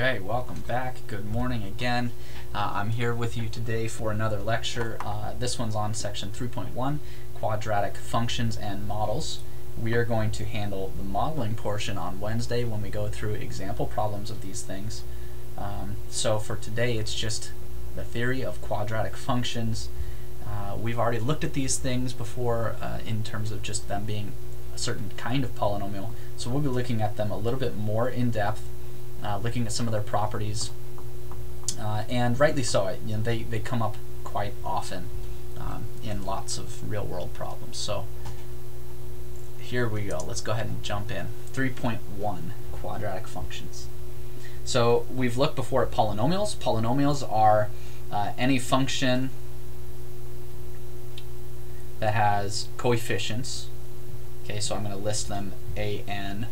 Okay, welcome back. Good morning again. Uh, I'm here with you today for another lecture. Uh, this one's on section 3.1, quadratic functions and models. We are going to handle the modeling portion on Wednesday when we go through example problems of these things. Um, so for today, it's just the theory of quadratic functions. Uh, we've already looked at these things before uh, in terms of just them being a certain kind of polynomial. So we'll be looking at them a little bit more in depth uh, looking at some of their properties, uh, and rightly so. You know, they, they come up quite often um, in lots of real-world problems. So here we go. Let's go ahead and jump in. 3.1 quadratic functions. So we've looked before at polynomials. Polynomials are uh, any function that has coefficients. Okay, so I'm going to list them a n,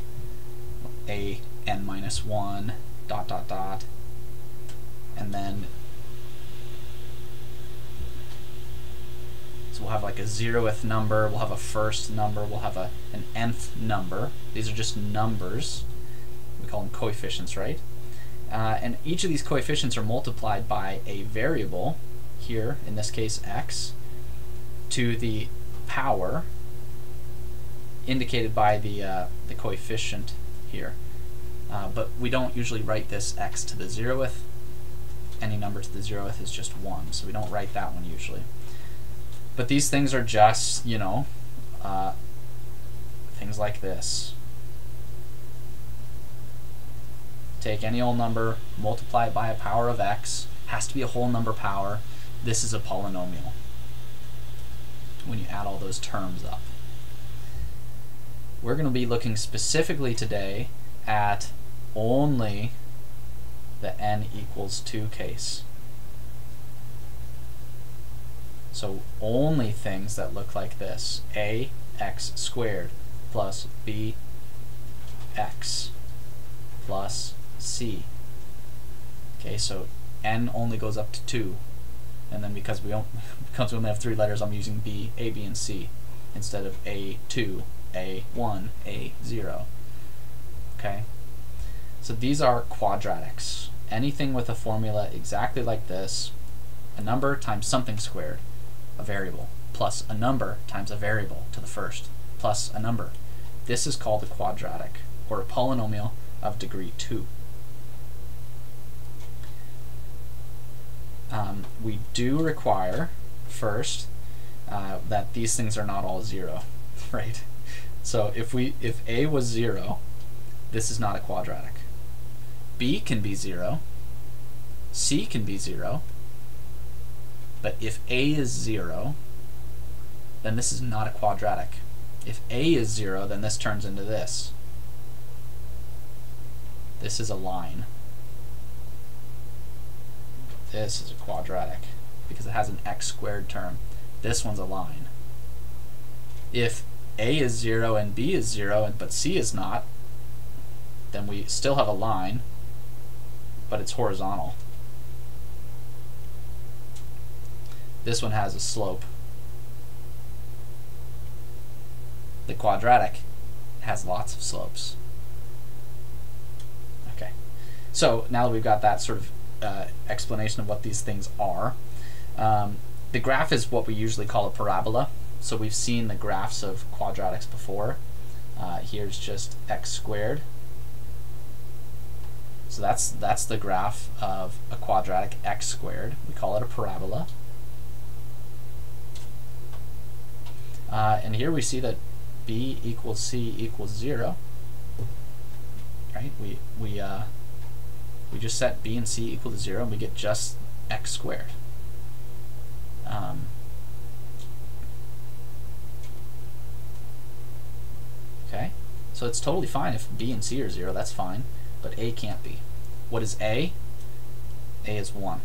a n minus 1, dot, dot, dot, and then so we'll have like a zeroth number, we'll have a first number, we'll have a, an nth number. These are just numbers. We call them coefficients, right? Uh, and each of these coefficients are multiplied by a variable, here, in this case x, to the power indicated by the, uh, the coefficient here. Uh, but we don't usually write this x to the zeroth. Any number to the zeroth is just 1, so we don't write that one usually. But these things are just, you know, uh, things like this. Take any old number, multiply it by a power of x, has to be a whole number power. This is a polynomial when you add all those terms up. We're going to be looking specifically today at only the n equals 2 case. So only things that look like this. a x squared plus b x plus c. Okay, so n only goes up to 2. And then because we, don't, because we only have three letters, I'm using b, a, b, and c instead of a2, a1, a0. Okay? So these are quadratics. Anything with a formula exactly like this, a number times something squared, a variable, plus a number times a variable to the first, plus a number. This is called a quadratic, or a polynomial of degree 2. Um, we do require, first, uh, that these things are not all 0, right? So if we if a was 0, this is not a quadratic. B can be 0, C can be 0, but if A is 0, then this is not a quadratic. If A is 0, then this turns into this. This is a line. This is a quadratic because it has an x squared term. This one's a line. If A is 0 and B is 0, and but C is not, then we still have a line, but it's horizontal. This one has a slope. The quadratic has lots of slopes. Okay, so now that we've got that sort of uh, explanation of what these things are, um, the graph is what we usually call a parabola. So we've seen the graphs of quadratics before. Uh, here's just x squared so that's that's the graph of a quadratic x squared. We call it a parabola. Uh, and here we see that b equals c equals 0. Right? We, we, uh, we just set b and c equal to 0 and we get just x squared. Um, okay? So it's totally fine if b and c are 0, that's fine but a can't be. What is a? a is 1.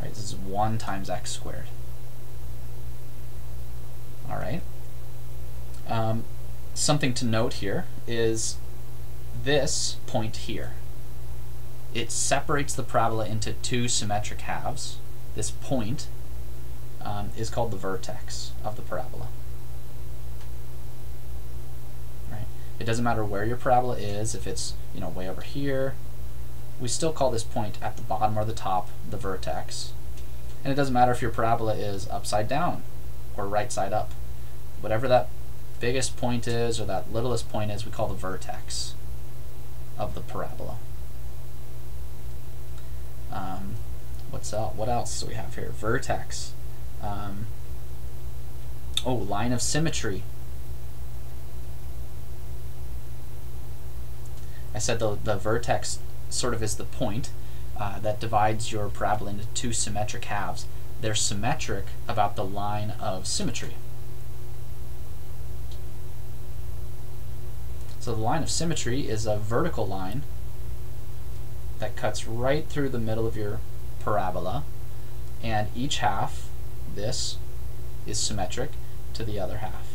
Right, this is 1 times x squared. Alright. Um, something to note here is this point here. It separates the parabola into two symmetric halves. This point um, is called the vertex of the parabola. It doesn't matter where your parabola is, if it's you know way over here, we still call this point at the bottom or the top the vertex. And it doesn't matter if your parabola is upside down or right side up. Whatever that biggest point is or that littlest point is, we call the vertex of the parabola. Um, what's else? What else do we have here? Vertex. Um, oh, line of symmetry. I said the, the vertex sort of is the point uh, that divides your parabola into two symmetric halves. They're symmetric about the line of symmetry. So the line of symmetry is a vertical line that cuts right through the middle of your parabola and each half, this, is symmetric to the other half.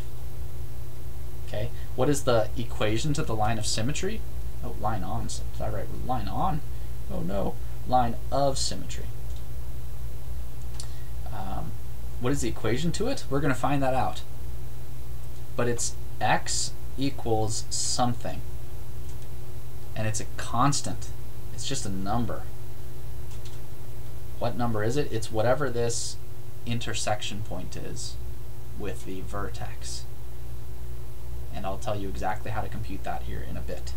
Okay, what is the equation to the line of symmetry? Oh, line on. Did I write line on? Oh no, line of symmetry. Um, what is the equation to it? We're going to find that out. But it's x equals something. And it's a constant. It's just a number. What number is it? It's whatever this intersection point is with the vertex. And I'll tell you exactly how to compute that here in a bit.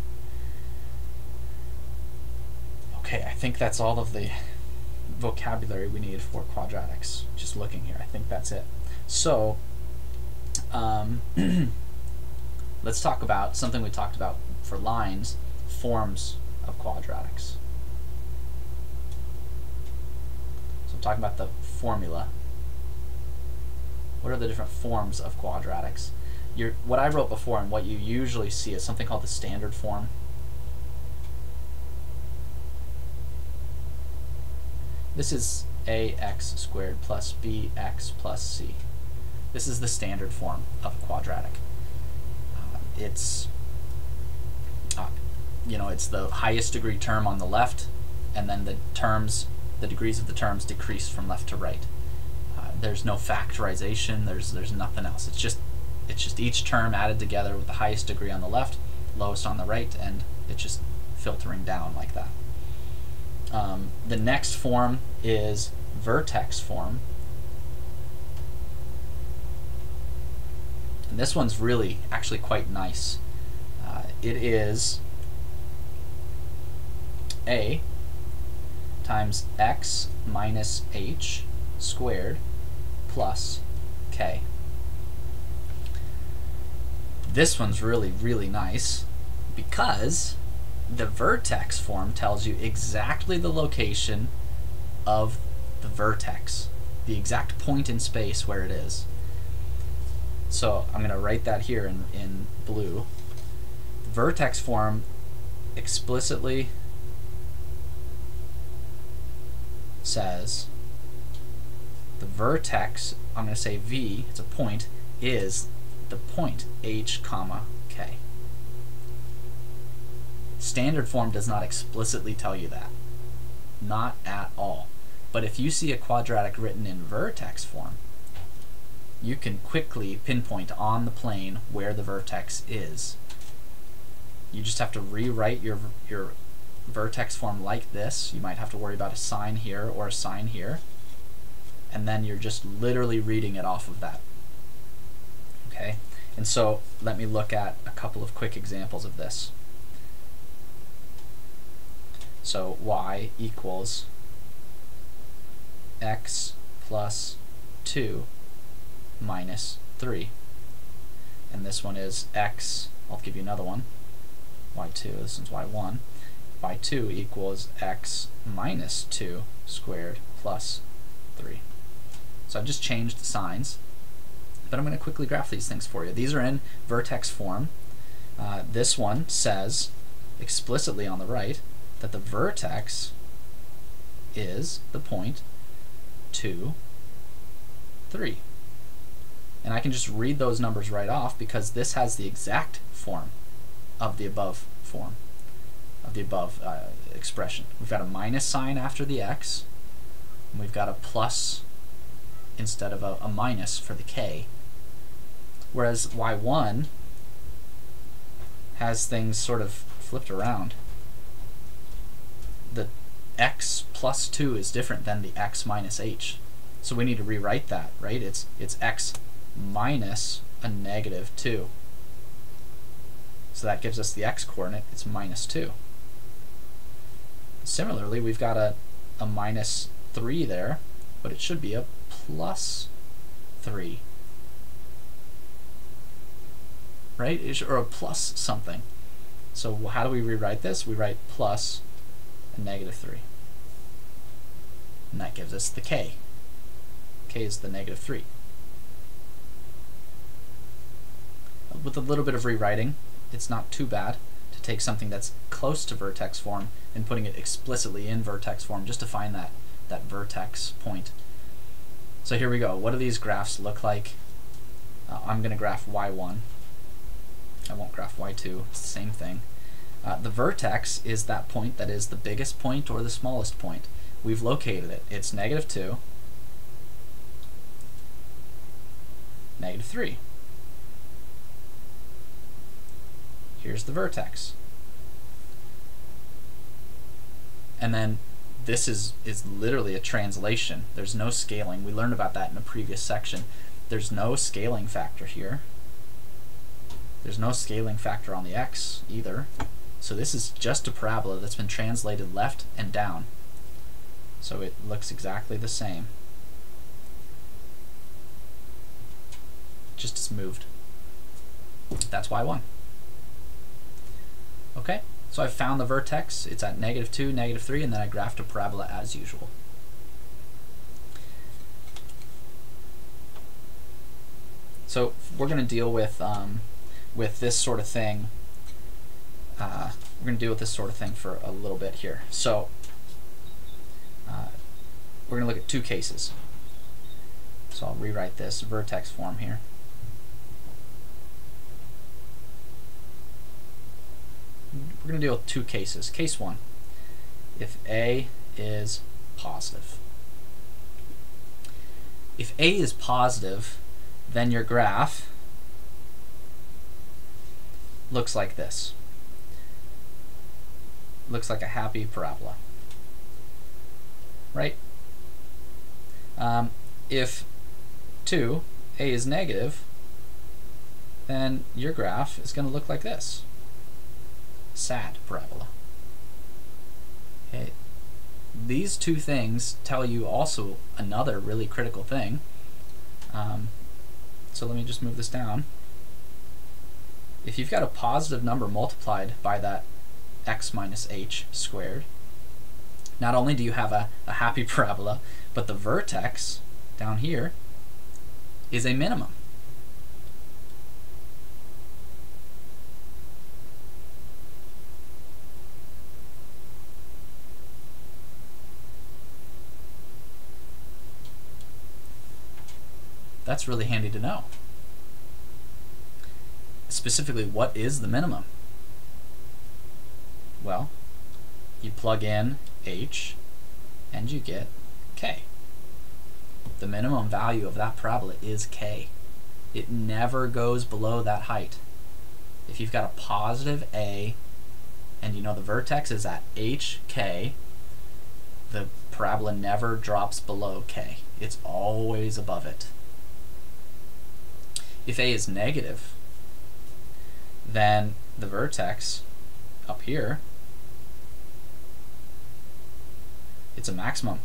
Okay, I think that's all of the vocabulary we need for quadratics. Just looking here, I think that's it. So, um, let's talk about something we talked about for lines, forms of quadratics. So I'm talking about the formula. What are the different forms of quadratics? What I wrote before and what you usually see is something called the standard form. This is ax squared plus bx plus c. This is the standard form of a quadratic. Uh, it's, uh, you know, it's the highest degree term on the left, and then the terms, the degrees of the terms decrease from left to right. Uh, there's no factorization. There's there's nothing else. It's just it's just each term added together with the highest degree on the left, lowest on the right, and it's just filtering down like that. Um, the next form is vertex form. And this one's really actually quite nice. Uh, it is a times x minus h squared plus k. This one's really, really nice because the vertex form tells you exactly the location of the vertex, the exact point in space where it is. So I'm going to write that here in, in blue. vertex form explicitly says the vertex, I'm going to say V, it's a point, is the point h comma. Standard form does not explicitly tell you that. Not at all. But if you see a quadratic written in vertex form, you can quickly pinpoint on the plane where the vertex is. You just have to rewrite your, your vertex form like this. You might have to worry about a sign here or a sign here. And then you're just literally reading it off of that. Okay? And so let me look at a couple of quick examples of this. So y equals x plus 2 minus 3. And this one is x, I'll give you another one, y2, this is y1. y2 equals x minus 2 squared plus 3. So I've just changed the signs, but I'm going to quickly graph these things for you. These are in vertex form. Uh, this one says explicitly on the right that the vertex is the point 2, 3. And I can just read those numbers right off because this has the exact form of the above form, of the above uh, expression. We've got a minus sign after the x, and we've got a plus instead of a, a minus for the k. Whereas y1 has things sort of flipped around the x plus 2 is different than the x minus h. So we need to rewrite that, right? It's, it's x minus a negative 2. So that gives us the x coordinate, it's minus 2. Similarly, we've got a, a minus 3 there, but it should be a plus 3. Right? Or a plus something. So how do we rewrite this? We write plus a negative 3. And that gives us the k. k is the negative 3. With a little bit of rewriting, it's not too bad to take something that's close to vertex form and putting it explicitly in vertex form just to find that, that vertex point. So here we go. What do these graphs look like? Uh, I'm going to graph y1. I won't graph y2. It's the same thing. Uh, the vertex is that point that is the biggest point or the smallest point. We've located it. It's negative 2, negative 3. Here's the vertex. And then this is, is literally a translation. There's no scaling. We learned about that in a previous section. There's no scaling factor here. There's no scaling factor on the x either. So this is just a parabola that's been translated left and down. So it looks exactly the same. Just as moved. That's y1. Okay, so I've found the vertex. It's at negative 2, negative 3, and then I graphed a parabola as usual. So we're going to deal with um, with this sort of thing. Uh, we're going to deal with this sort of thing for a little bit here. So uh, we're going to look at two cases. So I'll rewrite this vertex form here. We're going to deal with two cases. Case one, if A is positive. If A is positive, then your graph looks like this. Looks like a happy parabola. Right? Um, if 2, a is negative, then your graph is going to look like this. Sad parabola. Okay. These two things tell you also another really critical thing. Um, so let me just move this down if you've got a positive number multiplied by that x minus h squared, not only do you have a, a happy parabola, but the vertex down here is a minimum. That's really handy to know specifically what is the minimum? Well, you plug in h and you get k. The minimum value of that parabola is k. It never goes below that height. If you've got a positive a and you know the vertex is at hk, the parabola never drops below k. It's always above it. If a is negative, then the vertex up here, it's a maximum.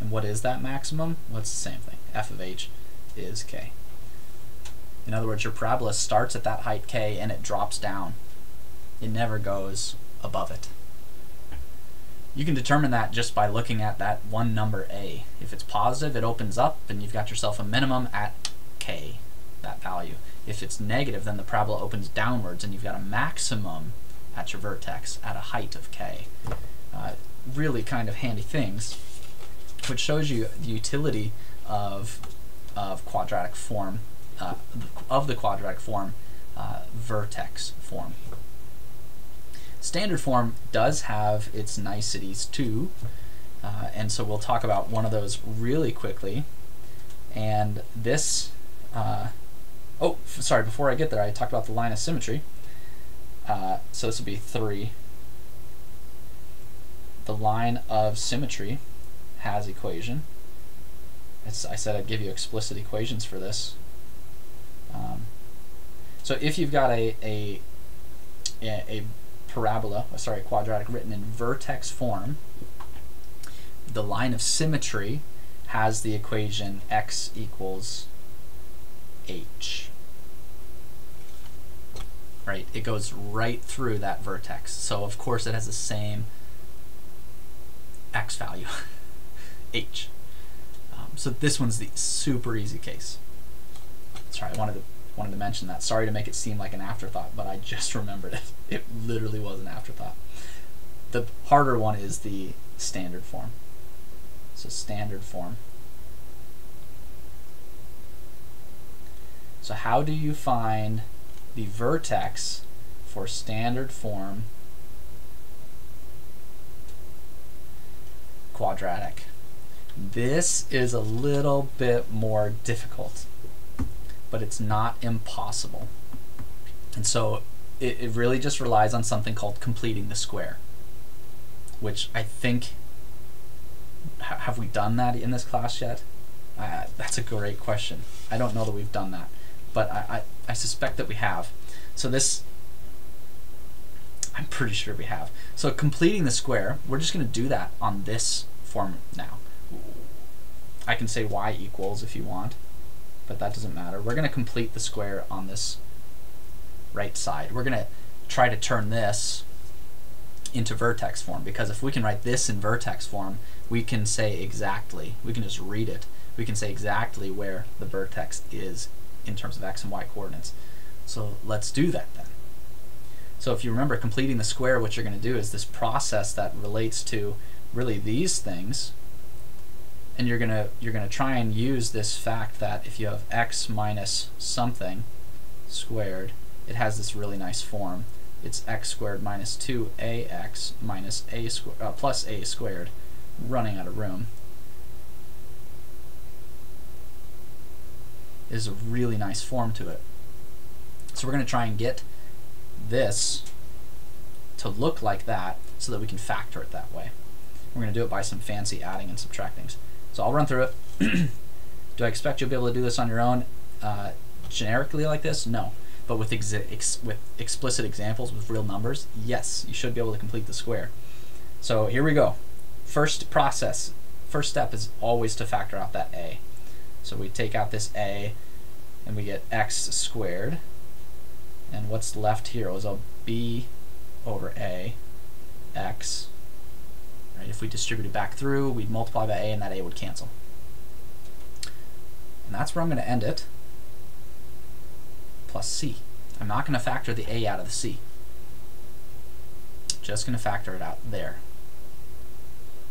And what is that maximum? Well, it's the same thing. f of h is k. In other words, your parabola starts at that height k and it drops down. It never goes above it. You can determine that just by looking at that one number a. If it's positive, it opens up and you've got yourself a minimum at k, that value. If it's negative, then the parabola opens downwards and you've got a maximum at your vertex at a height of k. Uh, really kind of handy things, which shows you the utility of, of quadratic form, uh, of the quadratic form uh, vertex form. Standard form does have its niceties too, uh, and so we'll talk about one of those really quickly. And this, uh, oh, sorry, before I get there, I talked about the line of symmetry. Uh, so this would be 3. The line of symmetry has equation. It's, I said I'd give you explicit equations for this. Um, so if you've got a, a, a, parabola, uh, sorry, quadratic written in vertex form, the line of symmetry has the equation x equals h. Right, it goes right through that vertex. So of course it has the same x value, h. Um, so this one's the super easy case. Sorry, I wanted to wanted to mention that. Sorry to make it seem like an afterthought, but I just remembered it. It literally was an afterthought. The harder one is the standard form. So standard form. So how do you find the vertex for standard form quadratic? This is a little bit more difficult, but it's not impossible. And so it, it really just relies on something called completing the square, which I think, ha have we done that in this class yet? Uh, that's a great question. I don't know that we've done that, but I, I, I suspect that we have. So this, I'm pretty sure we have. So completing the square, we're just going to do that on this form now. I can say y equals if you want, but that doesn't matter. We're going to complete the square on this right side. We're going to try to turn this into vertex form because if we can write this in vertex form, we can say exactly, we can just read it, we can say exactly where the vertex is in terms of x and y coordinates. So let's do that then. So if you remember completing the square, what you're going to do is this process that relates to really these things, and you're gonna you're gonna try and use this fact that if you have x minus something squared, it has this really nice form. It's x squared minus 2ax minus a squared uh, plus a squared, running out of room. Is a really nice form to it. So we're going to try and get this to look like that so that we can factor it that way. We're going to do it by some fancy adding and subtracting. So I'll run through it. do I expect you'll be able to do this on your own uh, generically like this? No. But with, ex with explicit examples with real numbers, yes, you should be able to complete the square. So here we go. First process, first step is always to factor out that a. So we take out this a, and we get x squared. And what's left here was a b over a x Right? If we distribute it back through, we'd multiply by a and that a would cancel. And that's where I'm going to end it, plus c. I'm not going to factor the a out of the c. Just going to factor it out there.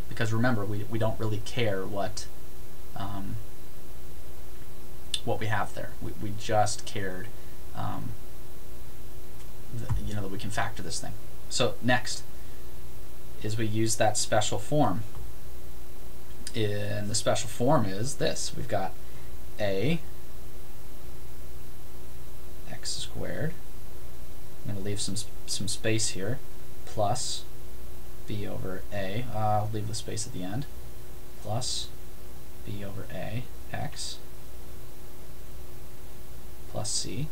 Because remember, we, we don't really care what um, what we have there. We, we just cared um, the, you know that we can factor this thing. So next, is we use that special form. And the special form is this. We've got a x squared. I'm going to leave some some space here. Plus b over a. will leave the space at the end. Plus b over a x plus c.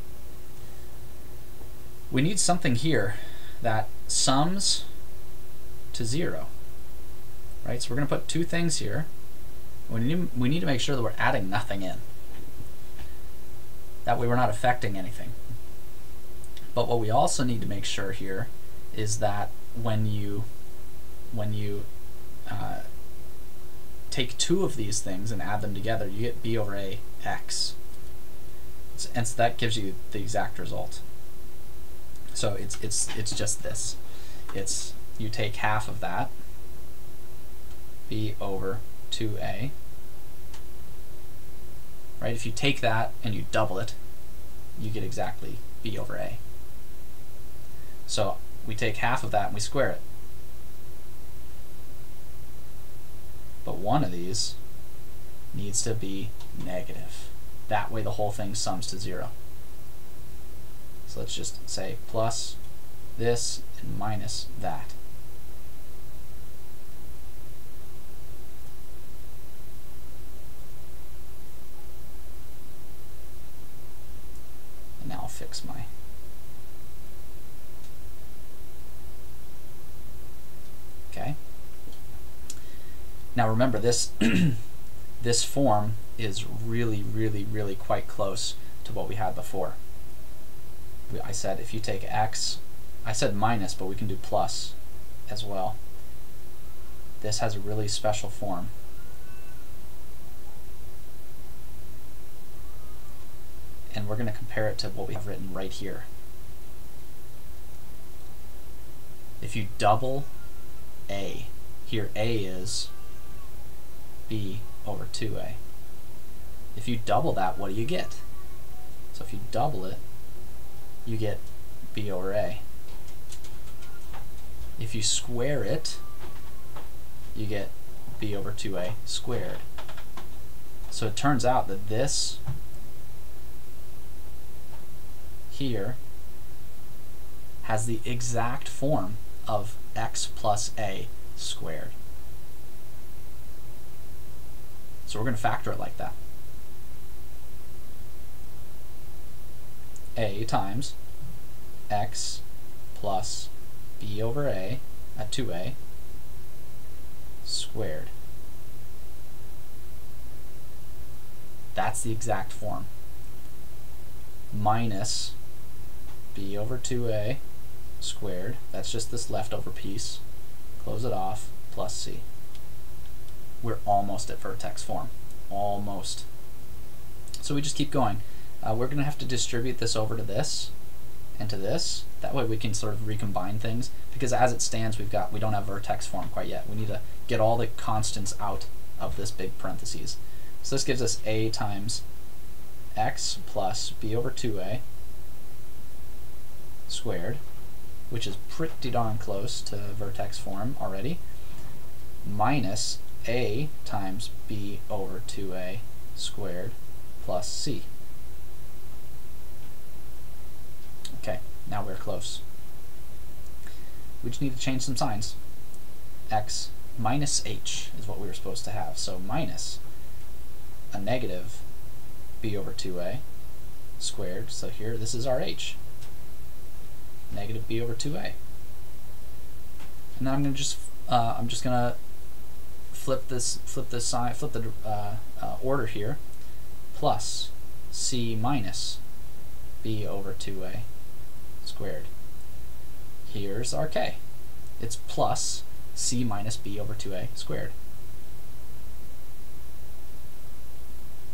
We need something here that sums to 0. Right, so we're going to put two things here. We need, we need to make sure that we're adding nothing in. That way we're not affecting anything. But what we also need to make sure here is that when you when you uh, take two of these things and add them together, you get b over a x. And so that gives you the exact result. So it's it's it's just this. It's you take half of that, b over 2a. Right? If you take that and you double it, you get exactly b over a. So we take half of that and we square it. But one of these needs to be negative. That way the whole thing sums to zero. So let's just say plus this and minus that. And now I'll fix my Okay. Now remember this this form is really, really, really quite close to what we had before. I said if you take x, I said minus, but we can do plus as well. This has a really special form. And we're going to compare it to what we have written right here. If you double a, here a is b over 2a. If you double that, what do you get? So if you double it, you get b over a. If you square it, you get b over 2a squared. So it turns out that this here has the exact form of x plus a squared. So we're going to factor it like that. A times x plus b over a at 2a squared. That's the exact form. Minus b over 2a squared, that's just this leftover piece, close it off, plus c we're almost at vertex form. Almost. So we just keep going. Uh, we're going to have to distribute this over to this and to this. That way we can sort of recombine things because as it stands we've got we don't have vertex form quite yet. We need to get all the constants out of this big parentheses. So this gives us a times x plus b over 2a squared, which is pretty darn close to vertex form already, minus a times b over 2a squared plus c. Okay, now we're close. We just need to change some signs. x minus h is what we were supposed to have. So minus a negative b over 2a squared. So here, this is our h. Negative b over 2a. And then I'm to just, uh, I'm just going to flip this flip this sign flip the uh, uh, order here plus c minus b over 2a squared. Here's our k. It's plus c minus b over 2a squared.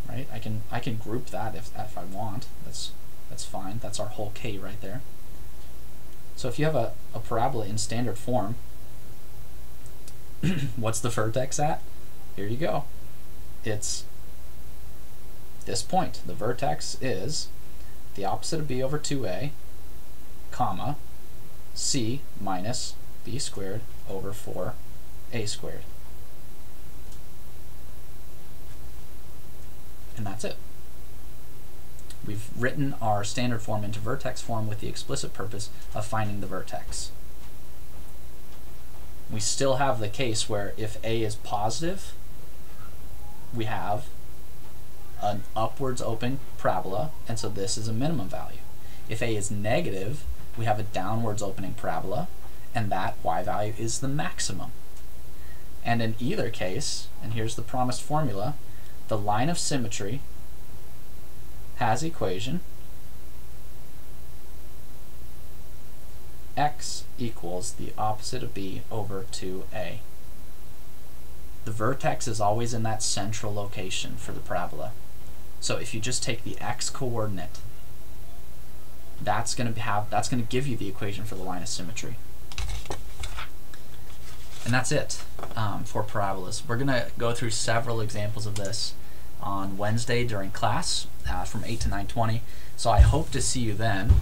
Right? I can I can group that if, if I want. That's that's fine. That's our whole k right there. So if you have a, a parabola in standard form What's the vertex at? Here you go. It's this point. The vertex is the opposite of b over 2a, comma, c minus b squared over 4a squared. And that's it. We've written our standard form into vertex form with the explicit purpose of finding the vertex we still have the case where if A is positive, we have an upwards open parabola, and so this is a minimum value. If A is negative, we have a downwards opening parabola, and that y value is the maximum. And in either case, and here's the promised formula, the line of symmetry has equation x equals the opposite of b over 2a. The vertex is always in that central location for the parabola. So if you just take the x coordinate, that's going to have that's going to give you the equation for the line of symmetry. And that's it um, for parabolas. We're going to go through several examples of this on Wednesday during class uh, from 8 to 9.20. So I hope to see you then.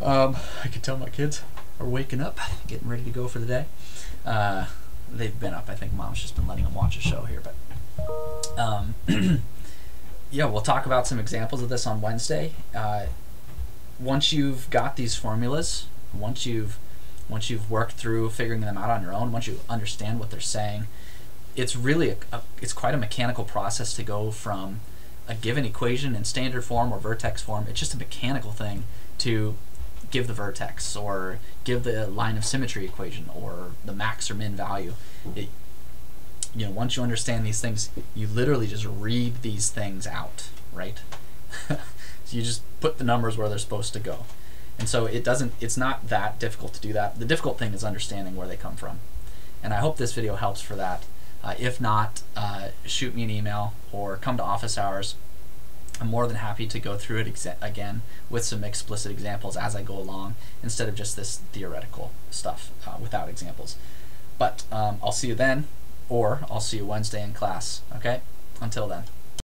Um, I can tell my kids are waking up, getting ready to go for the day. Uh, they've been up. I think mom's just been letting them watch a show here, but um, yeah, we'll talk about some examples of this on Wednesday. Uh, once you've got these formulas, once you've once you've worked through figuring them out on your own, once you understand what they're saying, it's really a, a, it's quite a mechanical process to go from a given equation in standard form or vertex form. It's just a mechanical thing to give the vertex or give the line of symmetry equation or the max or min value. It, you know, once you understand these things, you literally just read these things out, right? so you just put the numbers where they're supposed to go. And so it doesn't, it's not that difficult to do that. The difficult thing is understanding where they come from. And I hope this video helps for that. Uh, if not, uh, shoot me an email or come to office hours. I'm more than happy to go through it again with some explicit examples as I go along instead of just this theoretical stuff uh, without examples. But um, I'll see you then, or I'll see you Wednesday in class. Okay? Until then.